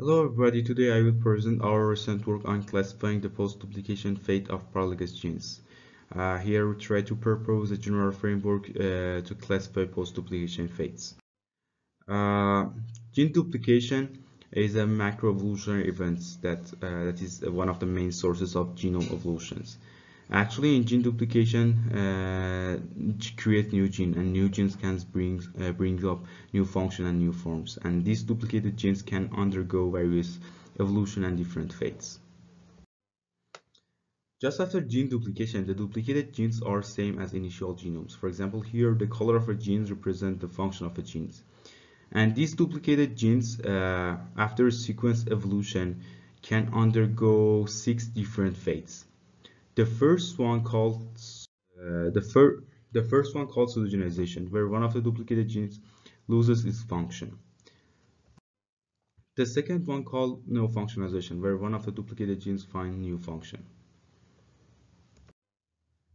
Hello everybody, today I will present our recent work on classifying the post-duplication fate of paralogous genes. Uh, here we try to propose a general framework uh, to classify post-duplication fates. Uh, gene duplication is a macroevolutionary event that, uh, that is one of the main sources of genome evolutions. Actually, in gene duplication, uh, create new gene, and new genes can bring uh, bring up new function and new forms. And these duplicated genes can undergo various evolution and different fates. Just after gene duplication, the duplicated genes are same as initial genomes. For example, here the color of a genes represent the function of a genes. And these duplicated genes, uh, after sequence evolution, can undergo six different fates. The first one called uh, the first the first one called pseudogenization, where one of the duplicated genes loses its function. The second one called no neofunctionalization, where one of the duplicated genes find new function.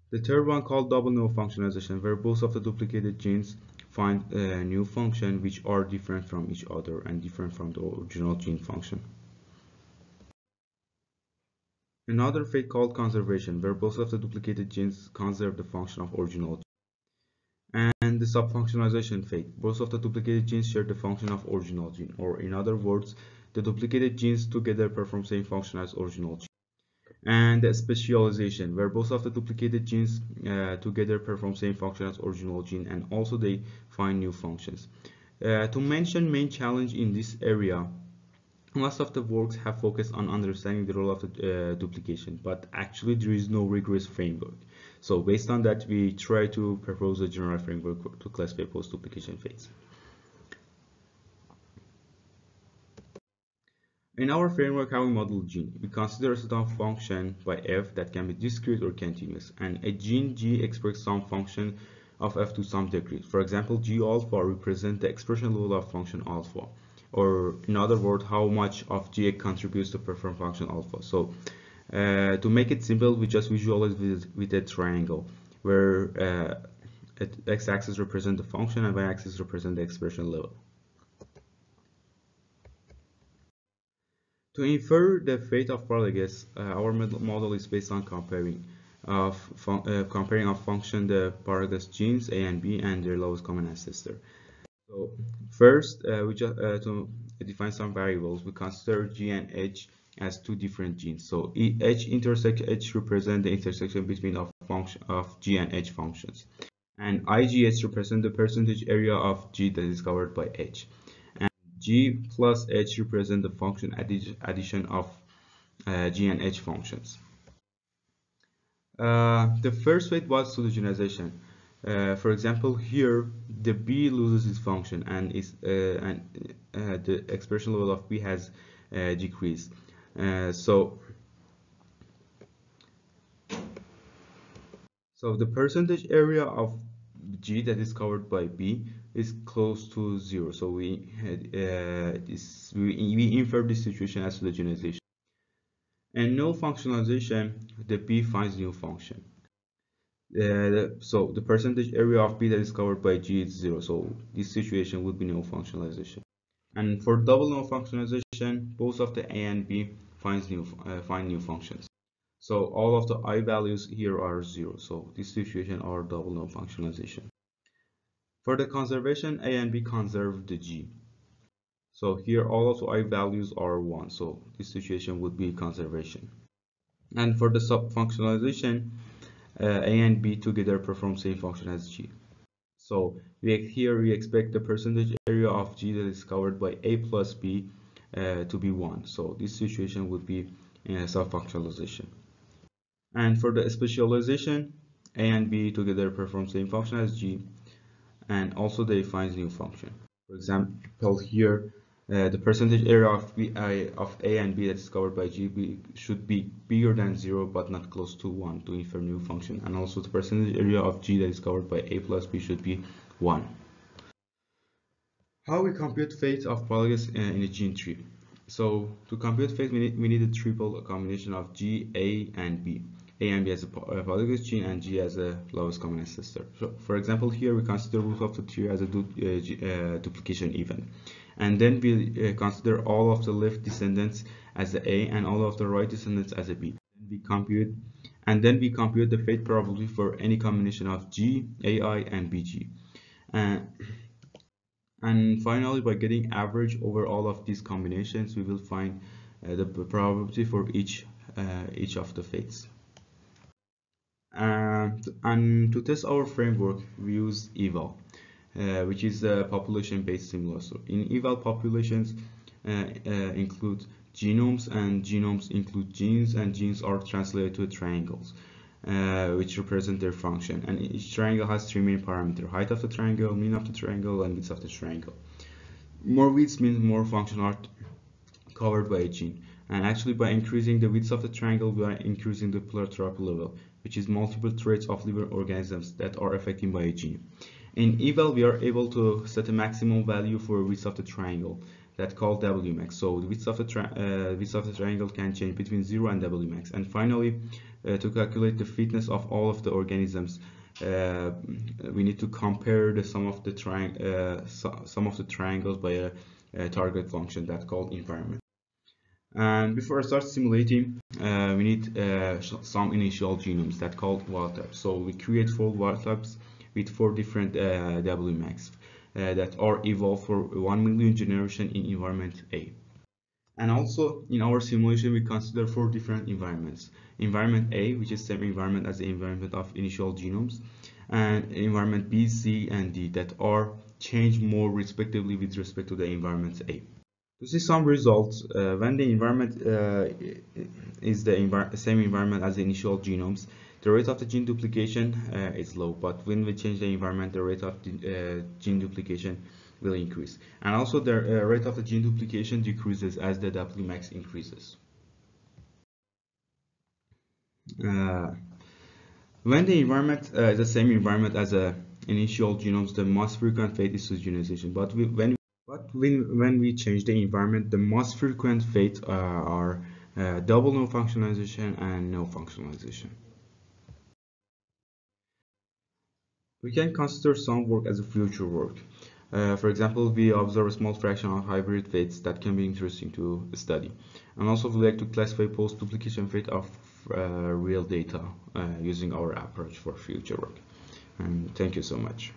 The third one called double no neofunctionalization, where both of the duplicated genes find a new function which are different from each other and different from the original gene function. Another fate called conservation, where both of the duplicated genes conserve the function of original gene. And the subfunctionalization fate, both of the duplicated genes share the function of original gene, or in other words, the duplicated genes together perform same function as original gene. And the specialization, where both of the duplicated genes uh, together perform same function as original gene, and also they find new functions. Uh, to mention main challenge in this area, most of the works have focused on understanding the role of the uh, duplication, but actually there is no rigorous framework. So based on that, we try to propose a general framework to classify post-duplication fates. In our framework, how we model gene, we consider a certain function by f that can be discrete or continuous, and a gene g expresses some function of f to some degree. For example, g alpha represents the expression level of function alpha or in other words how much of GA contributes to perform function alpha. So uh, to make it simple we just visualize with, with a triangle where uh, x-axis represent the function and y-axis represent the expression level. To infer the fate of paralogous uh, our model is based on comparing of uh, comparing of function the paralogous genes a and b and their lowest common ancestor so first, uh, we just uh, to define some variables, we consider g and h as two different genes. So h intersect h represent the intersection between of function of g and h functions, and igh represent the percentage area of g that is covered by h, and g plus h represent the function addi addition of uh, g and h functions. Uh, the first way was pseudogenization. Uh, for example, here the b loses its function and is uh, and uh, the expression level of b has uh, decreased. Uh, so, so the percentage area of g that is covered by b is close to zero. So we had this we, we infer this situation as pseudogenization. And neofunctionalization, the b finds new function. Uh, so the percentage area of B that is covered by G is zero. So this situation would be neofunctionalization. And for double neofunctionalization, both of the A and B finds new uh, find new functions. So all of the I values here are zero. So this situation are double neofunctionalization. For the conservation, A and B conserve the G. So here all of the I values are one. So this situation would be conservation. And for the subfunctionalization, a and b together perform same function as g. So we, here we expect the percentage area of g that is covered by a plus b uh, to be 1. So this situation would be uh, subfunctionalization. And for the specialization, a and b together perform same function as g and also they find new function. For example, here uh, the percentage area of, B, I, of A and B that is covered by GB should be bigger than 0 but not close to 1 to infer new function and also the percentage area of G that is covered by A plus B should be 1. How we compute fate of paralogs in a gene tree? So to compute fate we need, we need a triple combination of G, A and B. A and B as a paralogous gene and G as a lowest common ancestor. So for example here we consider root of the tree as a du uh, uh, duplication event and then we uh, consider all of the left descendants as a A and all of the right descendants as a B. We compute and then we compute the fate probability for any combination of G, AI, and BG. Uh, and finally, by getting average over all of these combinations, we will find uh, the probability for each uh, each of the fates. And, and to test our framework, we use eval, which is a population-based simulation. In eval, populations uh, uh, include genomes, and genomes include genes, and genes are translated to triangles. Uh, which represent their function and each triangle has three main parameters height of the triangle mean of the triangle and width of the triangle more width means more function are covered by a gene and actually by increasing the width of the triangle we are increasing the pleiotropy level which is multiple traits of living organisms that are affected by a gene in eval we are able to set a maximum value for width of the triangle that called Wmax. So the width of the, uh, width of the triangle can change between 0 and Wmax. And finally, uh, to calculate the fitness of all of the organisms, uh, we need to compare the sum of the uh, of the triangles by a, a, target function that called environment. And before I start simulating, uh, we need uh, some initial genomes that called wild types. So we create four wild types with four different Wmax uh, that are evolved for 1 million generation in environment A. And also in our simulation, we consider four different environments. Environment A, which is same environment as the environment of initial genomes, and environment B, C, and D that are changed more respectively with respect to the environment A. To see some results, uh, when the environment uh, is the envir same environment as the initial genomes, the rate of the gene duplication uh, is low but when we change the environment the rate of the uh, gene duplication will increase. And also the uh, rate of the gene duplication decreases as the Wmax increases. Uh, when the environment uh, is the same environment as a initial genomes the most frequent fate is pseudogenization but we, when but when, when we change the environment the most frequent fates uh, are double neofunctionalization and neofunctionalization We can consider some work as a future work. Uh, for example, we observe a small fraction of hybrid fates that can be interesting to study. And also we like to classify post-duplication fate of uh, real data uh, using our approach for future work. And thank you so much.